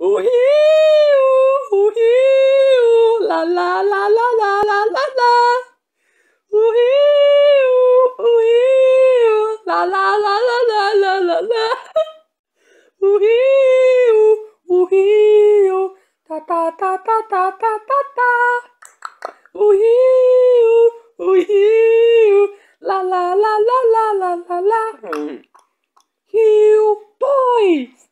o rio, o rio, lá, lá, lá, lá, lá, lá, lá, lá. O rio, o rio, lá, lá, lá, lá, lá, lá, lá, lá. O rio, o rio, tá, tá, tá, tá, tá, tá, tá, tá. O rio, o rio, lá, lá, lá, lá, lá, lá, lá, lá. Rio pois.